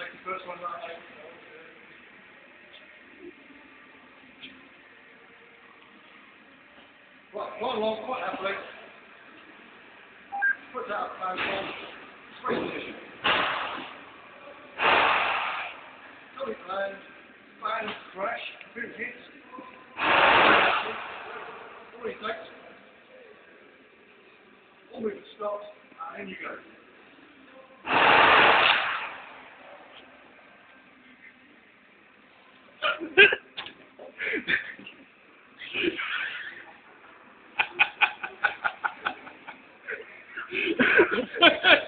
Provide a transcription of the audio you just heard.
take the first one uh, right over. Right, quite long, quite happily. Put that up, man, on. Spring position. Double land, bang, crash, a hits. All it takes. One move stops, and you go. Ha, ha, ha.